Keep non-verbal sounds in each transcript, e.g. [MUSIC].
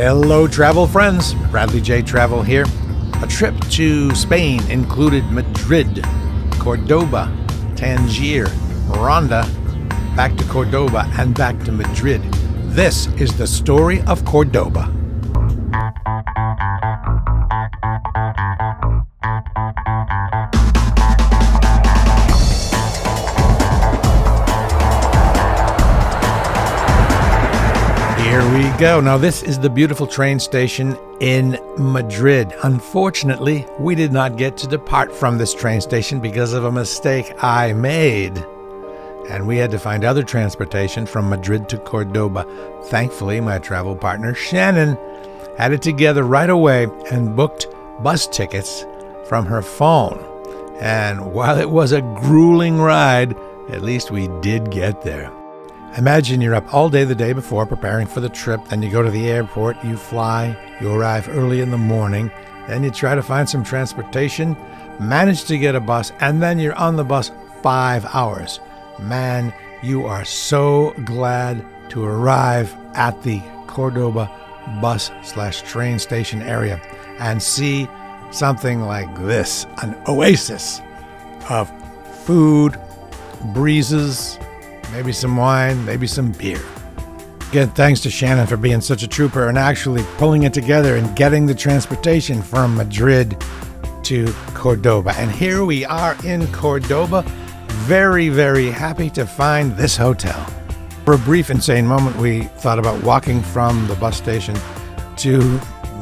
Hello, travel friends. Bradley Jay Travel here. A trip to Spain included Madrid, Cordoba, Tangier, Ronda, back to Cordoba, and back to Madrid. This is the story of Cordoba. Go. Now, this is the beautiful train station in Madrid. Unfortunately, we did not get to depart from this train station because of a mistake I made. And we had to find other transportation from Madrid to Cordoba. Thankfully, my travel partner, Shannon, had it together right away and booked bus tickets from her phone. And while it was a grueling ride, at least we did get there. Imagine you're up all day the day before preparing for the trip, then you go to the airport, you fly, you arrive early in the morning, then you try to find some transportation, manage to get a bus, and then you're on the bus five hours. Man, you are so glad to arrive at the Cordoba bus slash train station area and see something like this an oasis of food, breezes, maybe some wine, maybe some beer. Again, thanks to Shannon for being such a trooper and actually pulling it together and getting the transportation from Madrid to Cordoba. And here we are in Cordoba, very, very happy to find this hotel. For a brief insane moment, we thought about walking from the bus station to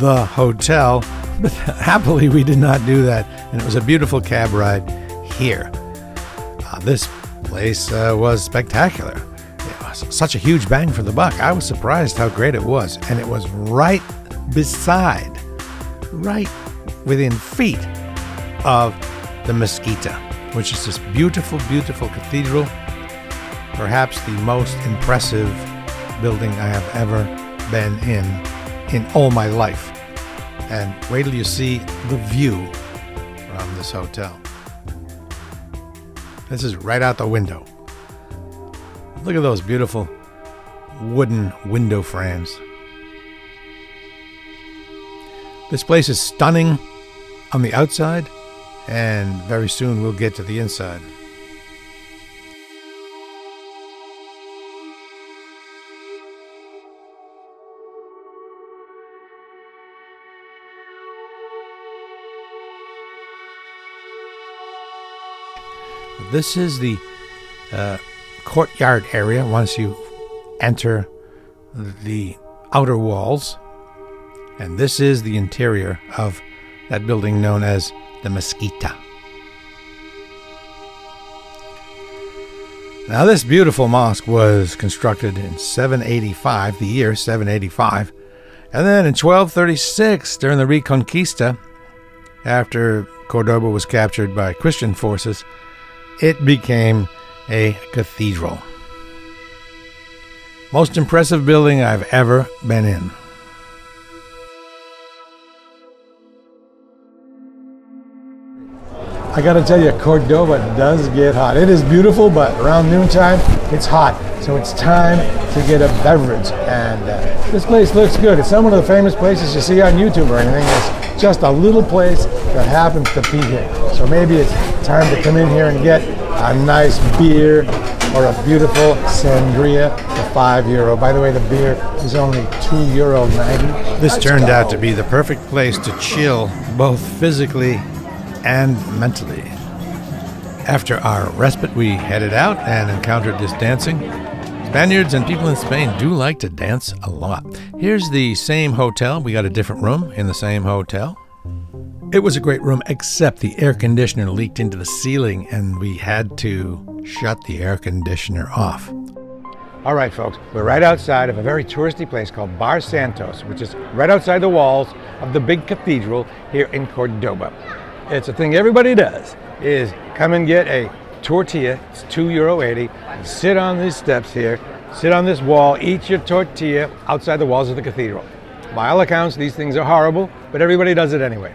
the hotel, but [LAUGHS] happily we did not do that. And it was a beautiful cab ride here. Uh, this place uh, was spectacular. Was such a huge bang for the buck. I was surprised how great it was. And it was right beside, right within feet of the Mezquita, which is this beautiful, beautiful cathedral. Perhaps the most impressive building I have ever been in in all my life. And wait till you see the view from this hotel. This is right out the window. Look at those beautiful wooden window frames. This place is stunning on the outside, and very soon we'll get to the inside. This is the uh, courtyard area once you enter the outer walls. And this is the interior of that building known as the Mezquita. Now, this beautiful mosque was constructed in 785, the year 785. And then in 1236, during the Reconquista, after Cordoba was captured by Christian forces, it became a cathedral. Most impressive building I've ever been in. I gotta tell you, Cordoba does get hot. It is beautiful, but around noontime, it's hot. So it's time to get a beverage. And uh, this place looks good. It's not one of the famous places you see on YouTube or anything. It's just a little place that happens to be here. So maybe it's time to come in here and get a nice beer or a beautiful sangria for five euro. By the way, the beer is only two euro ninety. This Let's turned go. out to be the perfect place to chill, both physically and mentally. After our respite, we headed out and encountered this dancing. Spaniards and people in Spain do like to dance a lot. Here's the same hotel. We got a different room in the same hotel. It was a great room, except the air conditioner leaked into the ceiling and we had to shut the air conditioner off. All right, folks, we're right outside of a very touristy place called Bar Santos, which is right outside the walls of the big cathedral here in Cordoba. It's a thing everybody does, is come and get a tortilla, it's two euro 80, sit on these steps here, sit on this wall, eat your tortilla outside the walls of the cathedral. By all accounts, these things are horrible, but everybody does it anyway.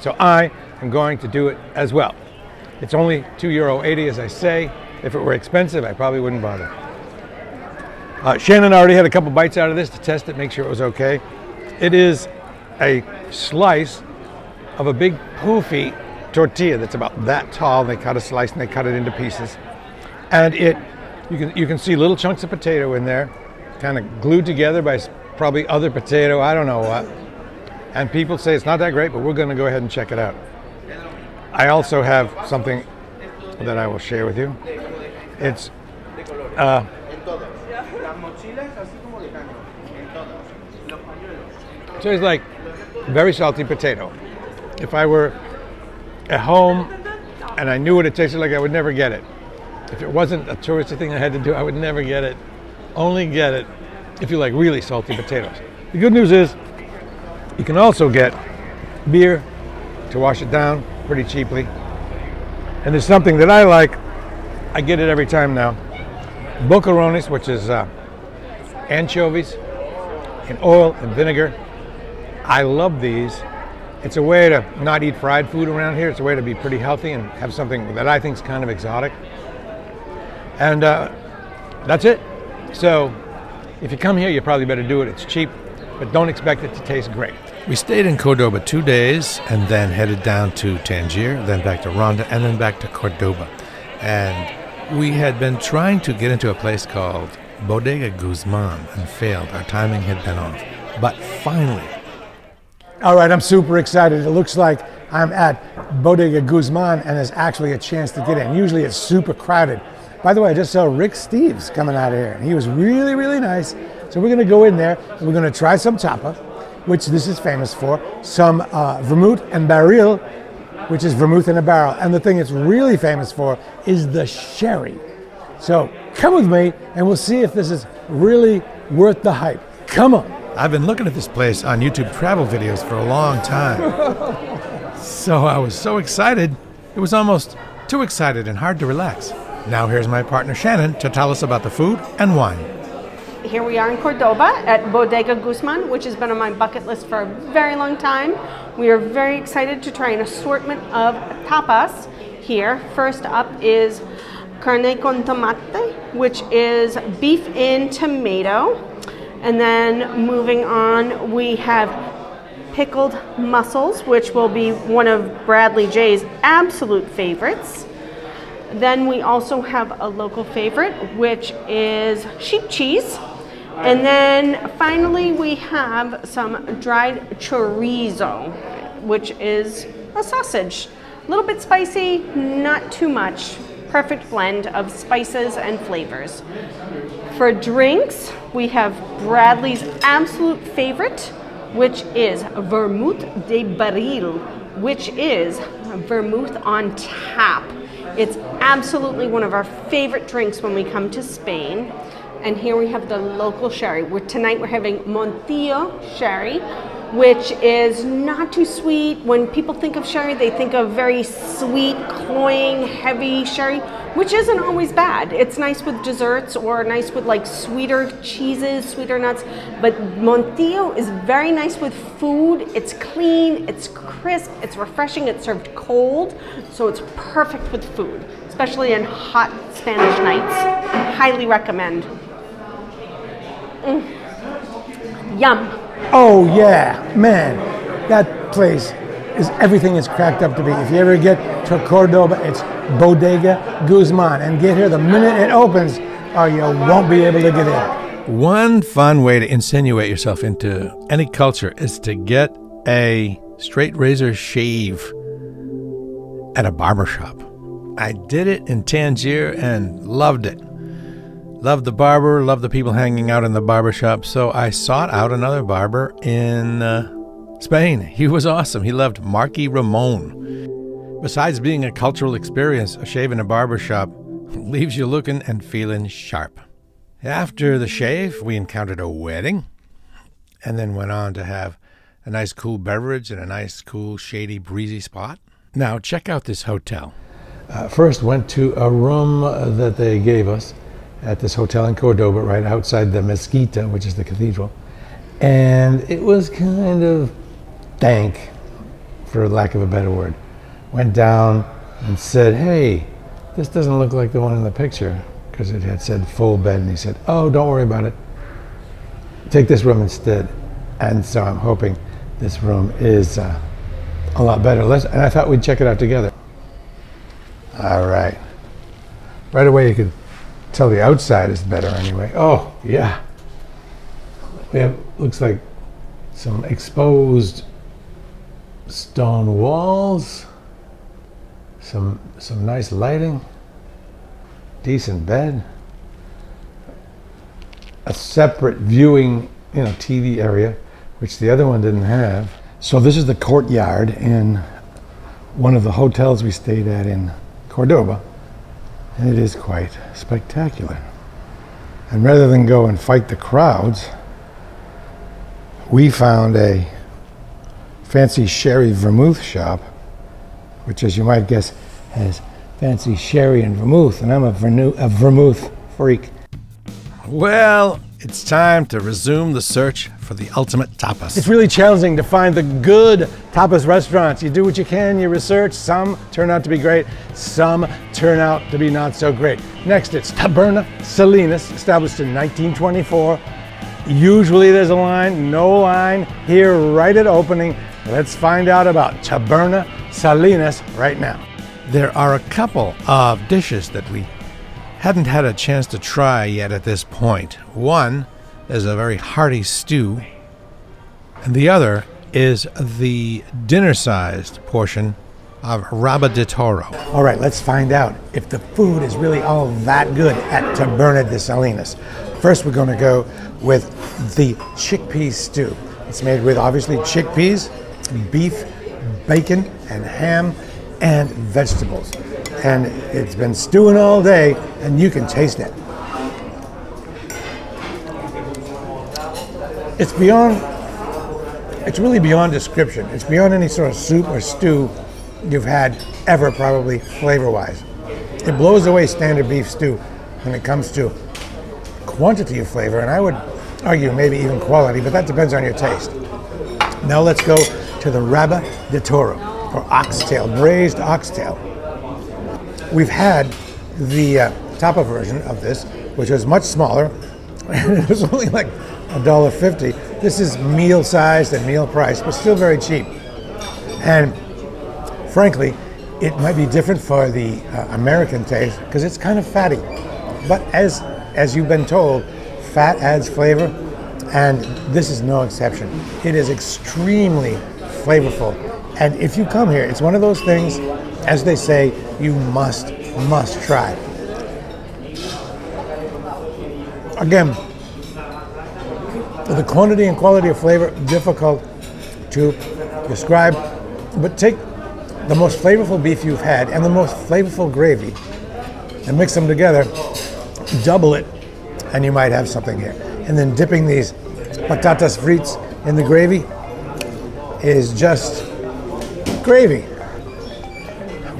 So I am going to do it as well. It's only two euro 80 as I say. If it were expensive, I probably wouldn't bother. Uh, Shannon already had a couple bites out of this to test it, make sure it was okay. It is a slice of a big poofy tortilla that's about that tall. They cut a slice and they cut it into pieces. And it, you can, you can see little chunks of potato in there, kind of glued together by probably other potato, I don't know what. And people say it's not that great, but we're going to go ahead and check it out. I also have something that I will share with you. It's uh, tastes like very salty potato. If I were at home and I knew what it tasted like, I would never get it. If it wasn't a touristy thing I had to do, I would never get it. Only get it if you like really salty potatoes. The good news is you can also get beer to wash it down pretty cheaply. And there's something that I like. I get it every time now. Boquerones, which is uh, anchovies in oil and vinegar. I love these. It's a way to not eat fried food around here. It's a way to be pretty healthy and have something that I think is kind of exotic. And uh, that's it. So if you come here, you probably better do it. It's cheap, but don't expect it to taste great. We stayed in Cordoba two days and then headed down to Tangier, then back to Ronda, and then back to Cordoba. And we had been trying to get into a place called Bodega Guzman and failed. Our timing had been off. But finally, all right, I'm super excited. It looks like I'm at Bodega Guzman and there's actually a chance to get in. Usually it's super crowded. By the way, I just saw Rick Steves coming out of here and he was really, really nice. So we're gonna go in there and we're gonna try some tapa, which this is famous for, some uh, vermouth and barril, which is vermouth in a barrel. And the thing it's really famous for is the sherry. So come with me and we'll see if this is really worth the hype. Come on. I've been looking at this place on YouTube travel videos for a long time. so I was so excited, it was almost too excited and hard to relax. Now here's my partner Shannon to tell us about the food and wine. Here we are in Cordoba at Bodega Guzman, which has been on my bucket list for a very long time. We are very excited to try an assortment of tapas here. First up is carne con tomate, which is beef in tomato. And then moving on, we have pickled mussels, which will be one of Bradley Jay's absolute favorites. Then we also have a local favorite, which is sheep cheese. And then finally, we have some dried chorizo, which is a sausage. A little bit spicy, not too much. Perfect blend of spices and flavors. For drinks, we have Bradley's absolute favorite, which is Vermouth de Barril, which is vermouth on tap. It's absolutely one of our favorite drinks when we come to Spain. And here we have the local sherry. We're, tonight we're having Montilla sherry, which is not too sweet. When people think of sherry, they think of very sweet, cloying, heavy sherry, which isn't always bad. It's nice with desserts or nice with like sweeter cheeses, sweeter nuts. But Montilla is very nice with food. It's clean, it's crisp, it's refreshing, it's served cold, so it's perfect with food, especially in hot Spanish nights. Highly recommend. Mm. Yum. Oh yeah, man, that place is everything it's cracked up to be. If you ever get to Cordoba, it's Bodega Guzman, and get here the minute it opens, or you won't be able to get in. One fun way to insinuate yourself into any culture is to get a straight razor shave at a barber shop. I did it in Tangier and loved it. Loved the barber, loved the people hanging out in the barber shop, so I sought out another barber in uh, Spain. He was awesome. He loved Marky Ramone. Besides being a cultural experience, a shave in a barber shop [LAUGHS] leaves you looking and feeling sharp. After the shave, we encountered a wedding and then went on to have a nice cool beverage in a nice cool shady breezy spot. Now check out this hotel. Uh, first went to a room that they gave us at this hotel in Cordoba, right outside the Mezquita, which is the cathedral. And it was kind of dank, for lack of a better word. Went down and said, Hey, this doesn't look like the one in the picture, because it had said full bed. And he said, Oh, don't worry about it. Take this room instead. And so I'm hoping this room is uh, a lot better. Let's, and I thought we'd check it out together. All right. Right away, you could tell the outside is better anyway. Oh, yeah. We have, looks like some exposed stone walls, some, some nice lighting, decent bed, a separate viewing, you know, TV area, which the other one didn't have. So this is the courtyard in one of the hotels we stayed at in Cordoba, it is quite spectacular. And rather than go and fight the crowds, we found a fancy sherry vermouth shop, which, as you might guess, has fancy sherry and vermouth, and I'm a, vernu- a vermouth freak. Well, it's time to resume the search for the ultimate tapas. It's really challenging to find the good tapas restaurants. You do what you can, you research. Some turn out to be great, some turn out to be not so great. Next, it's Taberna Salinas, established in 1924. Usually there's a line, no line here right at opening. Let's find out about Taberna Salinas right now. There are a couple of dishes that we hadn't had a chance to try yet at this point. One is a very hearty stew, and the other is the dinner sized portion of rabo de toro. All right, let's find out if the food is really all that good at Taberna de Salinas. First, we're going to go with the chickpea stew. It's made with obviously chickpeas, beef, bacon, and ham, and vegetables. And it's been stewing all day, and you can taste it. It's beyond, it's really beyond description. It's beyond any sort of soup or stew you've had ever, probably flavor wise. It blows away standard beef stew when it comes to quantity of flavor, and I would argue maybe even quality, but that depends on your taste. Now let's go to the rabo de toro, or oxtail, braised oxtail. We've had the uh, tapa version of this, which was much smaller, and [LAUGHS] it was only like $1.50. This is meal sized and meal priced, but still very cheap. And frankly, it might be different for the uh, American taste because it's kind of fatty. But as as you've been told, fat adds flavor, and this is no exception. It is extremely flavorful. And if you come here, it's one of those things, as they say, you must, must try. Again, the quantity and quality of flavor, difficult to describe, but take the most flavorful beef you've had and the most flavorful gravy and mix them together, double it, and you might have something here. And then dipping these patatas frites in the gravy is just gravy.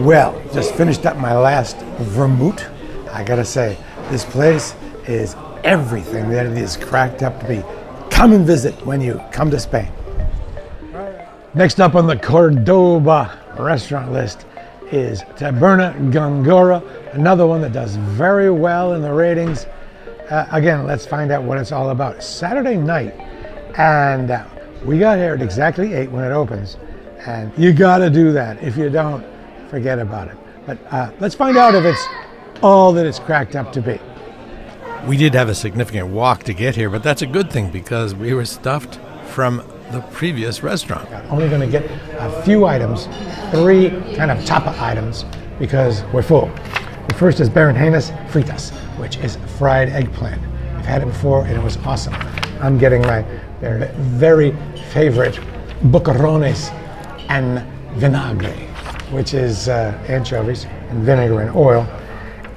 Well, just finished up my last vermouth. I gotta say, this place is everything that it is cracked up to be. Come and visit when you come to Spain. Next up on the Cordoba restaurant list is Taberna Gongora, another one that does very well in the ratings. Uh, again, let's find out what it's all about. Saturday night, and uh, we got here at exactly 8 when it opens. And you got to do that. If you don't, forget about it. But uh, let's find out if it's all that it's cracked up to be. We did have a significant walk to get here, but that's a good thing because we were stuffed from the previous restaurant. I'm Only going to get a few items, three kind of tapa items, because we're full. The first is Berenjenas fritas, which is fried eggplant. I've had it before and it was awesome. I'm getting my very favorite boquerones and vinagre, which is uh, anchovies and vinegar and oil.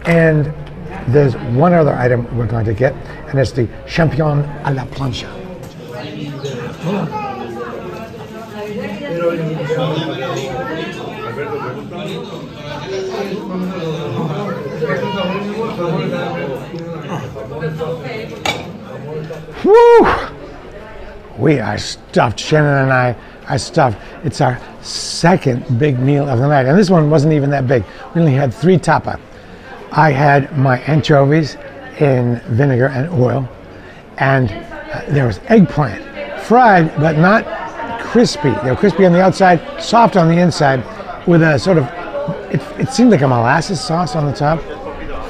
And there's one other item we're going to get, and it's the champignon a la plancha. Woo! We are stuffed. Shannon and I are stuffed. It's our second big meal of the night. And this one wasn't even that big. We only had three tapa. I had my anchovies in vinegar and oil, and uh, there was eggplant fried, but not crispy. They're crispy on the outside, soft on the inside, with a sort of, it, it seemed like a molasses sauce on the top.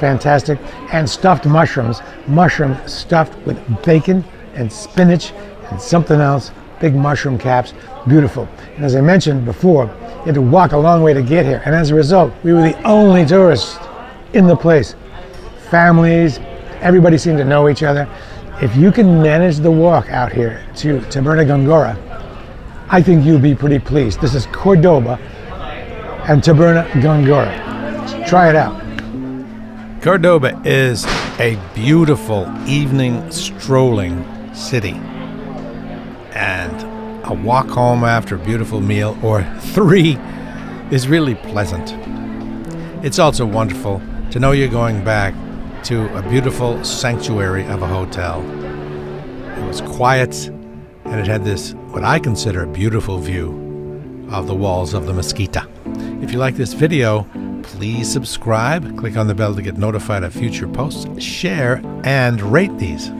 Fantastic. And stuffed mushrooms. Mushrooms stuffed with bacon and spinach and something else. Big mushroom caps. Beautiful. And as I mentioned before, you had to walk a long way to get here. And as a result, we were the only tourists in the place. Families, everybody seemed to know each other. If you can manage the walk out here to Taberna Gongora, I think you'll be pretty pleased. This is Cordoba and Taberna Gongora. Try it out. Cordoba is a beautiful evening strolling city. And a walk home after a beautiful meal or [LAUGHS] three is really pleasant. It's also wonderful to know you're going back to a beautiful sanctuary of a hotel. It was quiet and it had this, what I consider, a beautiful view of the walls of the Mezquita. If you like this video, please subscribe, click on the bell to get notified of future posts, share, and rate these.